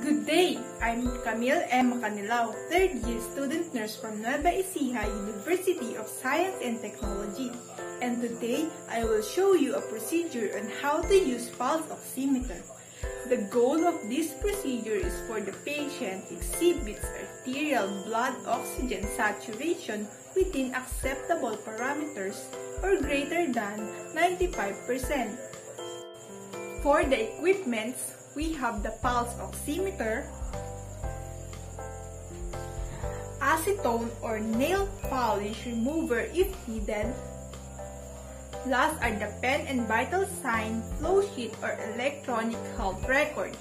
Good day! I'm Camille M. Macanilao, third year student nurse from Nueva Ecija University of Science and Technology. And today, I will show you a procedure on how to use pulse oximeter. The goal of this procedure is for the patient exhibits arterial blood oxygen saturation within acceptable parameters or greater than 95%. For the equipments, we have the pulse oximeter, acetone or nail polish remover if needed, Last are the pen and vital sign, flow sheet, or electronic health record.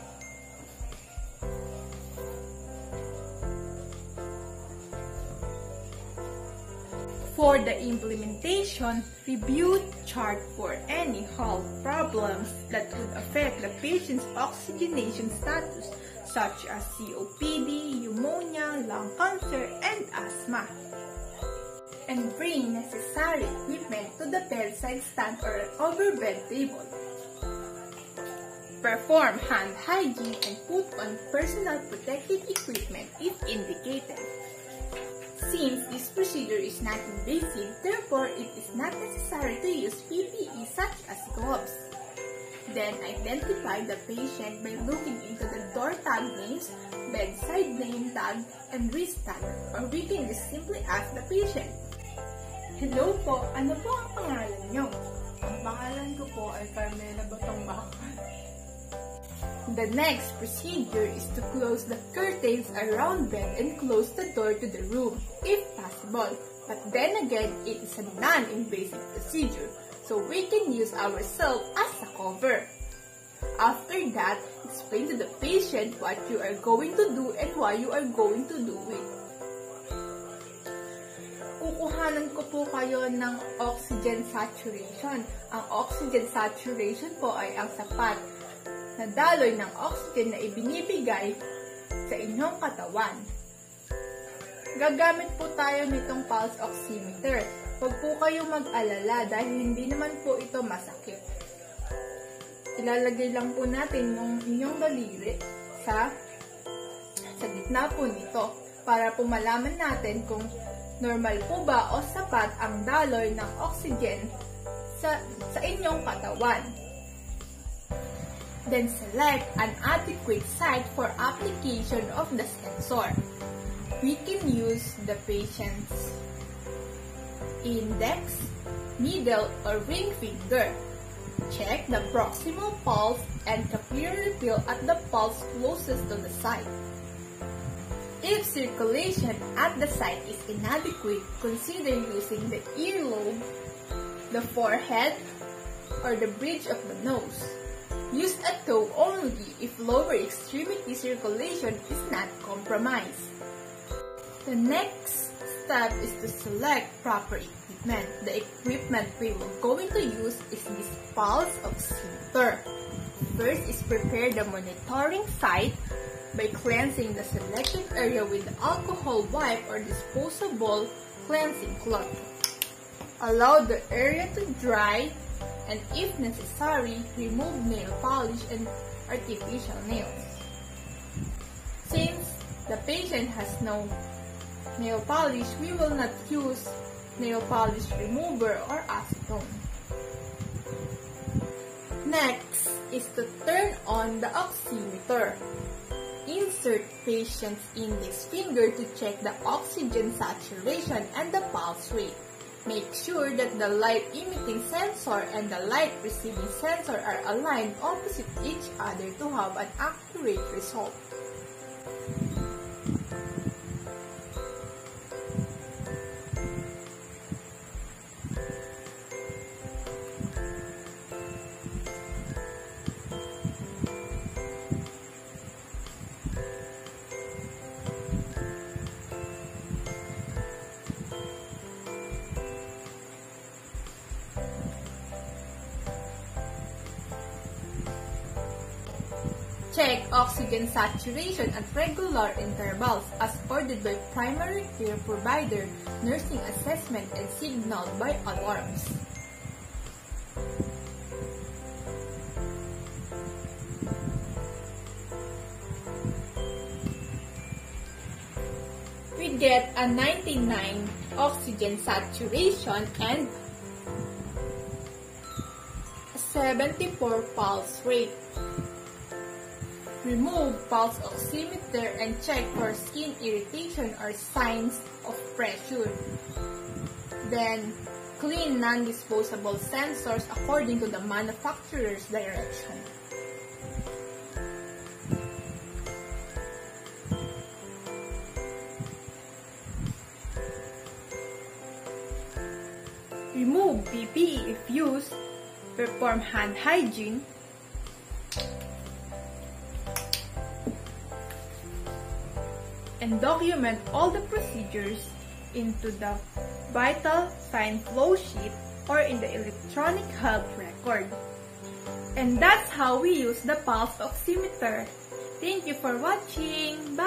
For the implementation, review chart for any health problems that could affect the patient's oxygenation status such as COPD, pneumonia, lung cancer, and asthma. And bring necessary equipment to the bedside stand or overbed table. Perform hand hygiene and put on personal protective equipment if indicated. Since this procedure is not invasive, therefore it is not necessary to use PPE such as gloves. Then identify the patient by looking into the door tag names, bedside name tag, and wrist tag, or we can just simply ask the patient. Hello po, ano po ang pangalan nyo? Ang pangalan ko po ay Carmela Batong. The next procedure is to close the curtains around bed and close the door to the room, if possible. But then again, it is a non-invasive procedure, so we can use ourselves as a cover. After that, explain to the patient what you are going to do and why you are going to do it. Kukuhanan ko po kayo ng oxygen saturation. Ang oxygen saturation po ay ang sapat na daloy ng oxygen na ibinibigay sa inyong katawan. Gagamit po tayo nitong pulse oximeter. Huwag po kayong mag-alala dahil hindi naman po ito masakit. Ilalagay lang po natin yung inyong daliri sa, sa gitna po nito para po malaman natin kung normal po ba o sapat ang daloy ng oxygen sa, sa inyong katawan. Then select an adequate site for application of the sensor. We can use the patient's index, middle, or ring finger. Check the proximal pulse and capillary fill at the pulse closest to the site. If circulation at the site is inadequate, consider using the earlobe, the forehead, or the bridge of the nose. Use a toe only if lower extremity circulation is not compromised. The next step is to select proper equipment. The equipment we will going to use is this pulse oximeter. First is prepare the monitoring site by cleansing the selected area with alcohol wipe or disposable cleansing cloth. Allow the area to dry and if necessary, remove nail polish and artificial nails. Since the patient has no nail polish, we will not use nail polish remover or acetone. Next is to turn on the oximeter. Insert patient's index finger to check the oxygen saturation and the pulse rate. Make sure that the light emitting sensor and the light receiving sensor are aligned opposite each other to have an accurate result. Check oxygen saturation at regular intervals as ordered by primary care provider, nursing assessment, and signaled by alarms. We get a 99 oxygen saturation and 74 pulse rate. Remove pulse oximeter and check for skin irritation or signs of pressure. Then, clean non-disposable sensors according to the manufacturer's direction. Remove PPE if used. Perform hand hygiene. And document all the procedures into the vital sign flow sheet or in the electronic health record. And that's how we use the pulse oximeter. Thank you for watching!